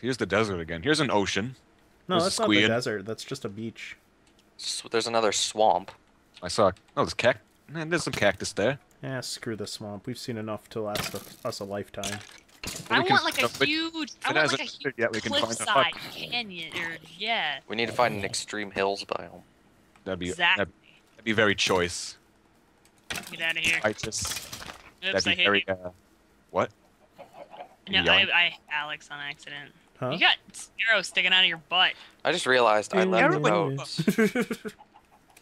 Here's the desert again. Here's an ocean. No, There's a that's not the desert. That's just a beach. S- There's another swamp. I saw. Oh, there's cac. Man, there's some cactus there. Yeah, screw the swamp. We've seen enough to last us- us a lifetime. I want like a huge, I want like a huge yet, we can find a cliffside canyon, or yeah, We need to find an extreme hills biome. That'd be exactly. that'd, that'd be very choice. Get out of here. I just Oops, that'd I be hit very. you. Uh, what? No, I. I Alex on accident. Huh? You got arrow sticking out of your butt. I just realized I left Everybody- about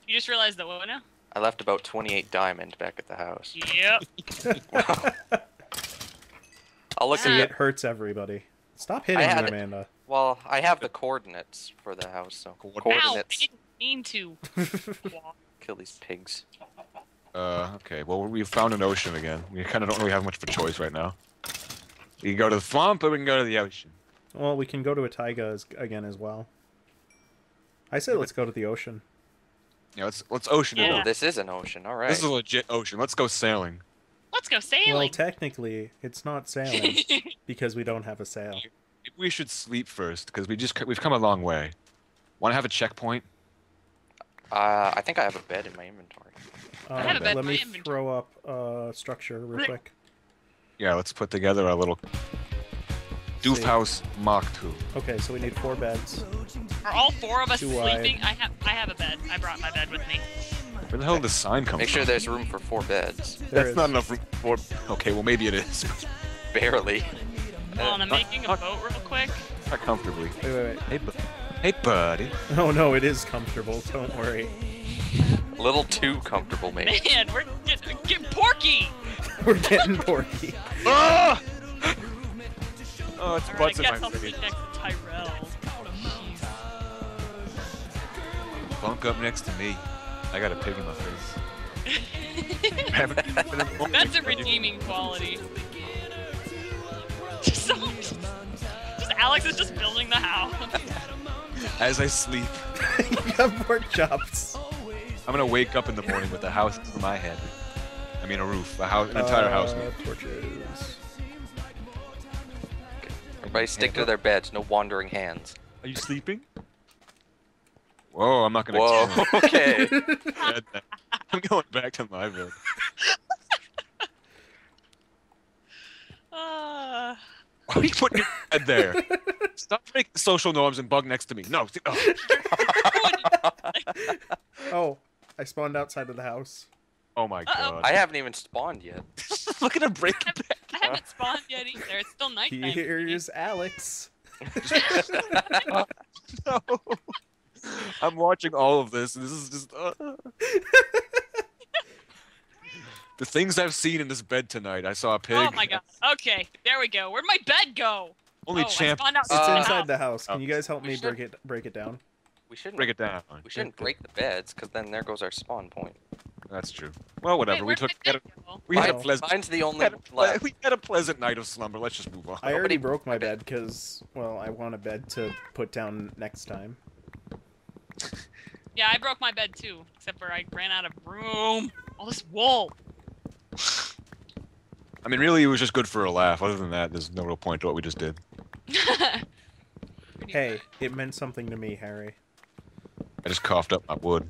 You just realized that what now? I left about 28 diamond back at the house. Yep. I'll look See, at it hurts everybody. Stop hitting I me, had- Amanda. Well, I have the coordinates for the house, so Coordinates. Ow! I didn't mean to. Kill these pigs. Uh, okay. Well, we found an ocean again. We kind of don't really have much of a choice right now. We can go to the swamp, or we can go to the ocean. Well, we can go to a taiga as, again as well. I say let's go to the ocean. Yeah, let's let's ocean it Yeah. Oh, up. this is an ocean. All right. This is a legit ocean. Let's go sailing. Let's go sailing. Well, technically, it's not sailing because we don't have a sail. We should sleep first because we just we've come a long way. Want to have a checkpoint? Uh, I think I have a bed in my inventory. Uh, have a bed let me inventory. throw up uh, structure real quick. Yeah, let's put together a little doof See. house Mach 2. Okay, so we need four beds. Are all four of us Too wide. sleeping? I have I have a bed. I brought my bed with me. Where the hell did this sign come Make from? sure there's room for four beds. There That's is. not enough room for. Okay, well maybe it is. Barely. Hold on, I'm making a boat real quick. Not comfortably. Wait, wait, wait. Hey, bu- hey, buddy. Oh no, it is comfortable. Don't worry. A little too comfortable, maybe. Man, we're getting, getting porky. We're getting porky. Ah! Oh, it's All right, I butts in guess my I'll face. sleep next to Tyrell. Jeez. Bunk up next to me. I got a pig in my face. That's a redeeming quality. Just, just Alex is just building the house. As I sleep, you got pork chops. I'm gonna wake up in the morning with a house over my head. I mean, a roof, a house, an entire house. Uh, torches. Everybody stick to their beds. No wandering hands. Are you sleeping? Whoa, I'm not gonna. Whoa. Okay. I'm going back to my bed. Uh, Why are you putting your bed there? Stop breaking social norms and bug next to me. No. Oh. Oh, I spawned outside of the house. Oh my Uh-oh. god. I haven't even spawned yet. Look at him break the bed. I haven't spawned yet either. It's still nighttime. for me. Here's Alex. No. I'm watching all of this, and this is just. uh. the things I've seen in this bed tonight. I saw a pig. Oh my god. Okay, there we go. Where'd my bed go? Only oh, champ. It's Uh, inside the the house. Can Oh. you guys help We me should- break it break it down? We shouldn't. Break it down. We shouldn't break the beds, because then there goes our spawn point. That's true. Well, whatever. Wait, we took. We had, a, bed go? we had a pleasant. Mine's the We only had, a, we had a pleasant night of slumber. Let's just move on. I already broke my bed because, well, I want a bed to put down next time. Yeah, I broke my bed too, except for I ran out of room. All this wool. I mean, really, it was just good for a laugh. Other than that, there's no real point to what we just did. Hey, it meant something to me, Harry. I just coughed up my wood.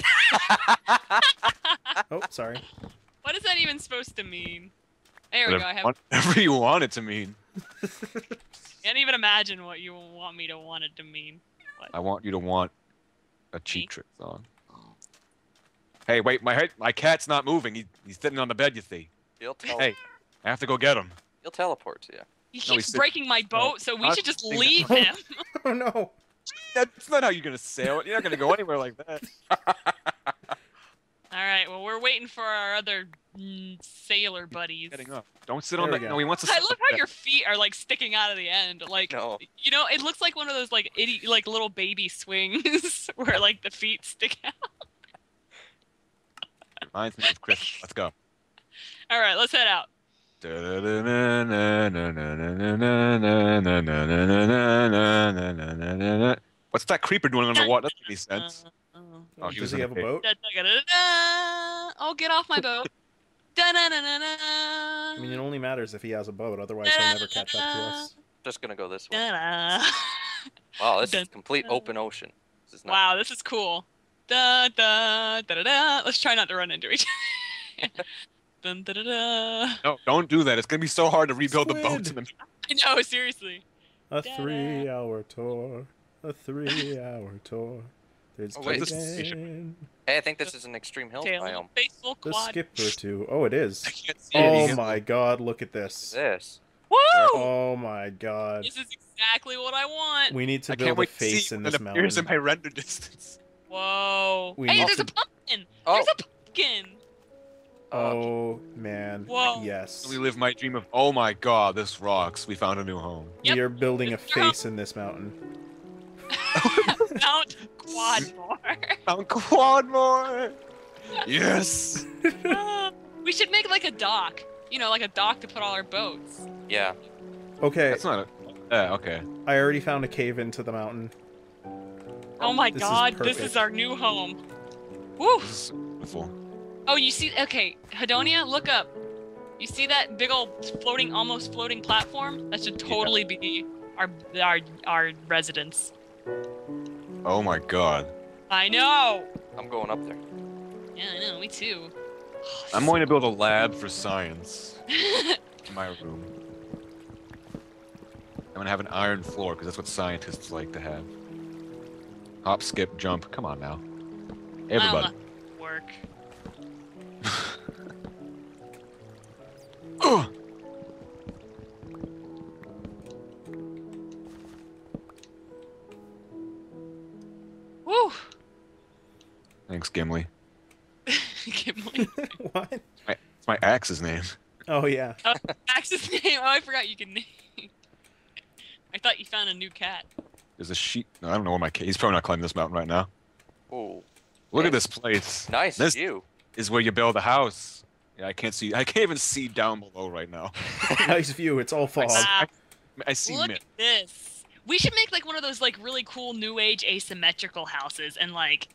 Oh, sorry. What is that even supposed to mean? There we Whatever, go. I have. whatever you want it to mean. Can't even imagine what you want me to want it to mean. I want you to want a cheap trick song. Hey, wait, my head, my cat's not moving. He, he's sitting on the bed, you see. He'll, tel- Hey, I have to go get him. he'll teleport to you. He keeps he's sit- breaking my boat, so we not should just leave him. Oh no. That's not how you're gonna sail it. You're not gonna go anywhere like that. All right. Well, we're waiting for our other mm, sailor buddies. Getting up. Don't sit There on we the. go. No, he wants to. I love how your feet are like sticking out of the end. Like, No. you know, it looks like one of those like itty, like little baby swings where like the feet stick out. bed. Reminds me of Chris. Let's go. All right, let's head out. What's that creeper doing on the water? Doesn't make any sense. Uh, uh, Oh, he Does he have a cave. boat? da, da, da, da, da. Oh, get off my boat. Da-na-na-na-na. I mean, it only matters if he has a boat. Otherwise, he'll never catch up to us. Just gonna go this way. Da-da. Wow, this Dun, is complete open ocean. This is not Wow, this is cool. Da da da da da. Let's try not to run into each other. Dun, da, da, da. No, don't do that. It's gonna be so hard to rebuild the boats. Squid. In the... I know, seriously. A three-hour tour. A three-hour tour. There's Oh, wait, Hey, I think this is an extreme hill Tail biome. faithful the skipper too. Oh, it is. I can't see any. Oh my god! Look at this. This. Woo! Oh my god. This is exactly what I want. We need to I build a face in this it appears in mountain. my render distance. Whoa. We hey, there's to- a pumpkin. Oh, There's a pumpkin. Oh. oh man. Whoa. Yes. We live my dream of. Oh my god, this rocks. We found a new home. Yep. We are building a It's your face in this mountain. Mount Quadmore. Mount Quadmore. Yes. we should make like a dock. You know, like a dock to put all our boats. yeah. Okay, That's not a. Yeah. Okay. I already found a cave into the mountain. Oh my This is god, this is our new home. Woo! This is beautiful. Oh, you see? Okay, Hadonia, look up. You see that big old floating, almost floating platform? That should totally be our our our residence. Oh my god. I know. I'm going up there. Yeah, I know. Me too. I'm going to build a lab for science in my room. I'm gonna have an iron floor because that's what scientists like to have. Hop, skip, jump. Come on now. Everybody. Work. Thanks, Gimli. Gimli. what? It's my axe's name. Oh yeah. Oh, axe's name. Oh, I forgot you can name. I thought you found a new cat. There's a sheep. No, I don't know where my cat. He's probably not climbing this mountain right now. Ooh, Look at this place. nice This- view. Is where you build a house. Yeah, I can't see. I can't even see down below right now. nice view. It's all fog. Wow. I see Look mist. at this. We should make like one of those like really cool new age asymmetrical houses and like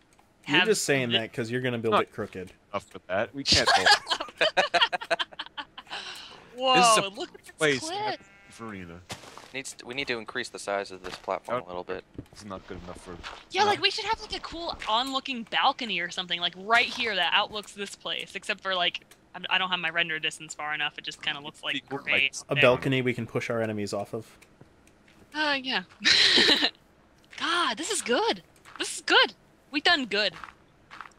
You're just saying that because you're gonna build it crooked. Enough with that. We can't hold Whoa! This is a look at this place. cliff. Farina. Needs to, we need to increase the size of this platform Oh. a little bit. It's not good enough for. Yeah, No. like we should have like a cool on-looking balcony or something like right here that outlooks this place. Except for like I'm- I don't have my render distance far enough. It just kind of looks like Equal, like, gray. A balcony we can push our enemies off of. Uh, yeah. God, this is good. This is good. We done good.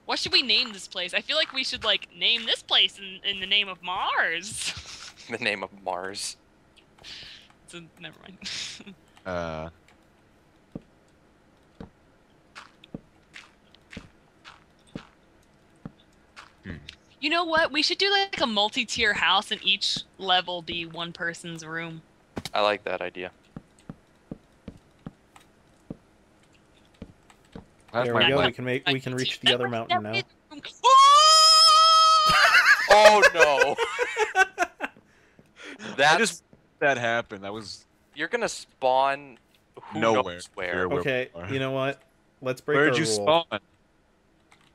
What should we name this place? I feel like we should like name this place in, in the name of Mars. The name of Mars. so never mind. Uh, you know what? We should do like a multi-tier house and each level be one person's room. I like that idea. That's There we go. plan. We can make. We can reach the other mountain now. Oh no! that just that happened. That was you're gonna spawn who Nowhere. knows where. Where- Okay. You know what? Let's break Where'd you rule. spawn?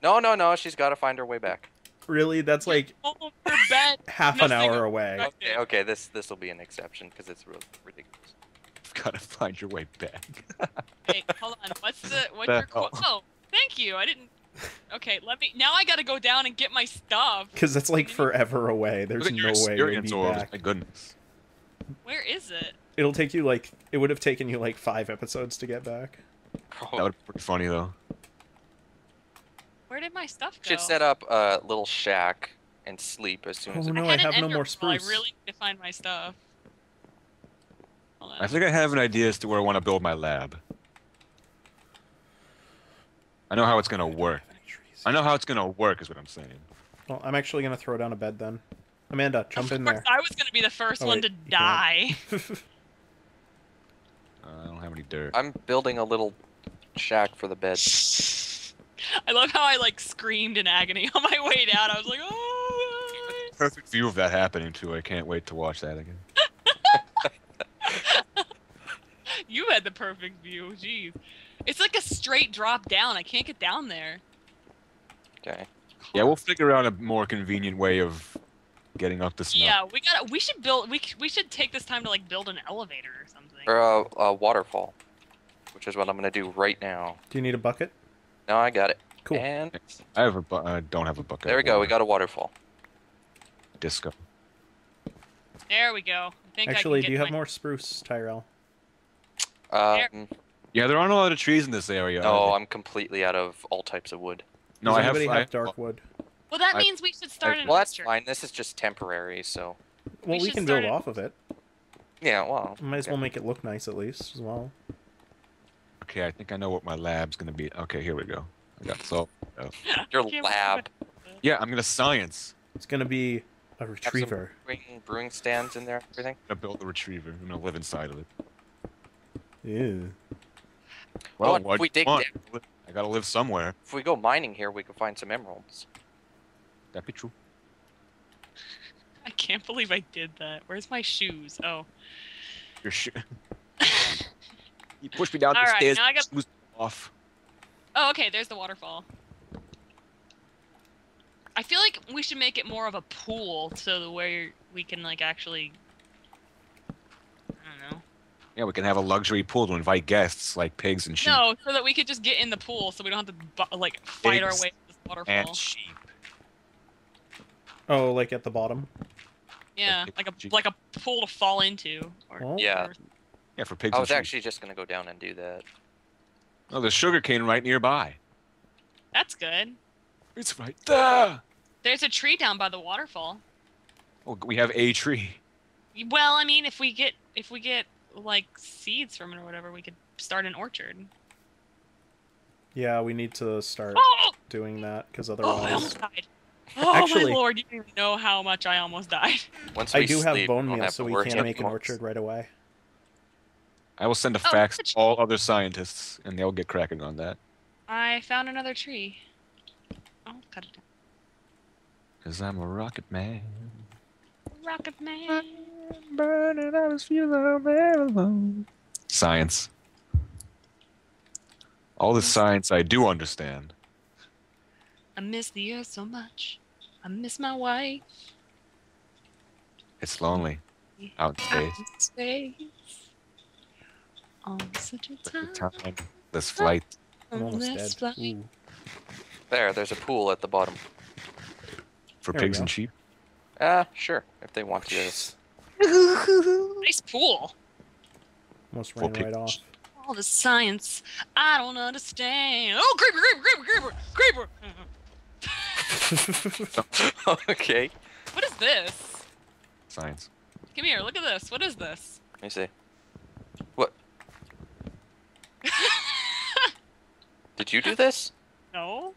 No, no, no. She's got to find her way back. Really? That's like her bed. half an hour away. Okay, okay. This this will be an exception because it's real ridiculous. You've got to find your way back. Hey, hold on. What's the what's The your qu- hell? Oh, thank you. I didn't. Okay, let me. Now I gotta go down and get my stuff. Because that's like forever away. There's Look your no way you'll experience be orbs. back. My goodness. Where is it? It'll take you like it would have taken you like five episodes to get back. That would be pretty funny though. Where did my stuff go? Should set up a little shack and sleep as soon as. Oh, it- no, I, I had an have no more pearl. I really need to find my stuff. Hold on. I think I have an idea as to where I want to build my lab. I know how it's gonna work. I know how it's gonna work, is what I'm saying. Well, I'm actually gonna throw down a bed then. Amanda, jump of in there. I was gonna be the first Oh, one wait, to die. Uh, I don't have any dirt. I'm building a little shack for the bed. I love how I like screamed in agony on my way down. I was like, oh. Perfect view of that happening too. I can't wait to watch that again. You had the perfect view. Jeez. It's like a straight drop down. I can't get down there. Okay. Yeah, we'll figure out a more convenient way of getting up the snow. Yeah, we got. We should build. We we should take this time to like build an elevator or something. Or a, a waterfall, which is what I'm gonna do right now. Do you need a bucket? No, I got it. Cool. And I have a bu- I don't have a bucket. there we of go. We got a waterfall. disco. There we go. I think Actually, I can do you get have my- more spruce, Tyrell? Um, Yeah, there aren't a lot of trees in this area. no. I'm completely out of all types of wood. no, Does I have. anybody I have dark wood? Well, that I- means we should start I- an Well, that's fine. This is just temporary, so Well, we, should can build off of it. yeah. Well, Might as okay. well make it look nice at least as well. Okay, I think I know what my lab's gonna be. Okay, here we go. I got so. your lab. Yeah, I'm gonna science. It's gonna be a Have some retriever. brewing, brewing stands in there, and everything. I'm gonna build a retriever. I'm gonna live inside of it. Ew. Well, Well, if we dig want? I gotta live somewhere. If we go mining here, we can find some emeralds. That'd be true. I can't believe I did that. Where's my shoes? Oh. Your shit. you pushed me down All the right, stairs. now I got- shoes off. Oh, okay. There's the waterfall. I feel like we should make it more of a pool, so that where we can like actually. I don't know. Yeah, we can have a luxury pool to invite guests like pigs and sheep. No, so that we could just get in the pool, so we don't have to like fight our way to this waterfall. and sheep. Oh, like at the bottom. yeah, pigs like a sheep. like a pool to fall into. Or, Oh. Yeah. or- Yeah, for pigs I and was sheep. actually just gonna go down and do that. Oh, there's sugar cane right nearby. that's good. It's right there. There's a tree down by the waterfall. Oh, we have a tree. Well, I mean, if we get if we get like seeds from it or whatever, we could start an orchard. Yeah, we need to start Oh! doing that because Oh, I otherwise, almost died. Oh Actually- my lord, you don't even know how much I almost died. Once I do sleep, have bone meal, have so we can't about make an the orchard right away. I will send a Oh, fax to all other scientists, and they'll get cracking on that. I found another tree. I'll cut it down. Cause I'm a rocket man. Rocket Man. Burning, I was feeling very alone. Science. All the science I do understand. I miss the earth so much. I miss my wife. It's lonely out in space. Out in space. On such a time. time, this flight. Oh, I'm almost this flight. There, there's a pool at the bottom. for There pigs and sheep. Ah, sure, if they want to. Nice pool. Almost For ran pig- right off. All the science I don't understand. Oh, creeper, creeper, creeper, creeper, creeper. okay. what is this? Science. Come here, look at this. What is this? Let me see. What? Did you do this? No.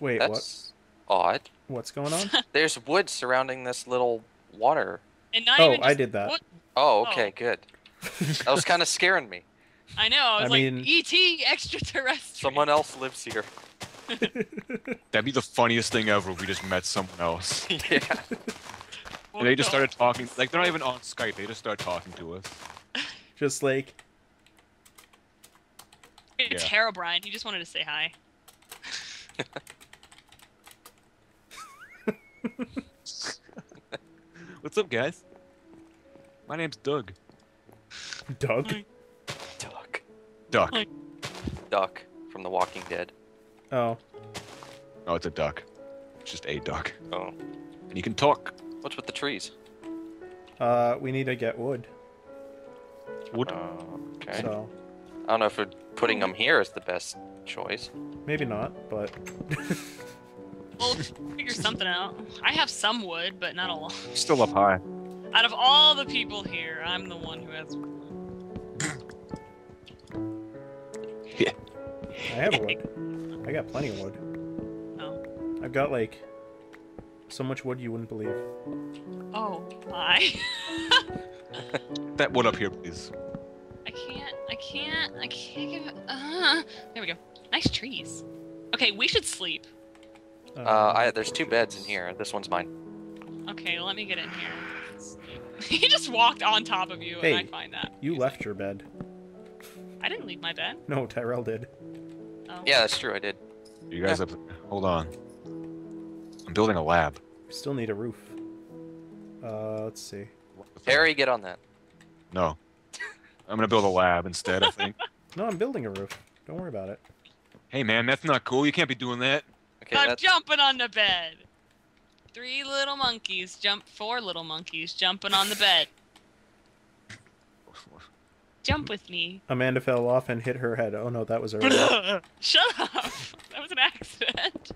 Wait, what? Odd. What's going on? There's wood surrounding this little water. And not Oh, even I did that. wood. Oh, Oh. okay, good. That was kind of scaring me. I know. I was I like, mean- ET extraterrestrial. Someone else lives here. That'd be the funniest thing ever if we just met someone else. yeah. And they just started talking. Like, they're not even on Skype. They just start talking to us. Just like It's Yeah. Herobrine. He just wanted to say hi. What's up, guys? My name's Doug. Doug. Hi. Duck. Duck. Hi. Duck from The Walking Dead. Oh, No, it's a duck. It's just a duck. Oh. And you can talk. What's with the trees? uh, we need to get wood. Wood. Oh, okay. So I don't know if it- putting them here is the best choice. maybe not, but We'll figure something out. I have some wood, but not a lot. Still up high. Out of all the people here, I'm the one who has. I have wood. I got plenty of wood. Oh. I've got like so much wood you wouldn't believe. Oh my! That wood up here, please. I can't. I can't. I can't give it. Uh, there we go. Nice trees. Okay, we should sleep. Um, Uh, I, there's two beds in here. This one's mine. Okay, let me get in here. he just walked on top of you, and I Hey, find that. you left your bed. I didn't leave my bed. No, Tyrell did. Oh. Yeah, that's true. I did. You guys up there? Hold on. I'm building a lab. We still need a roof. Uh, let's see. Harry, get on that. No. I'm gonna build a lab instead. I think. No, I'm building a roof. Don't worry about it. hey man, that's not cool. You can't be doing that. Okay, I'm that's jumping on the bed. Three little monkeys jump. Four little monkeys jumping on the bed. Jump with me. Amanda fell off and hit her head. Oh no, that was earlier. Shut up. That was an accident.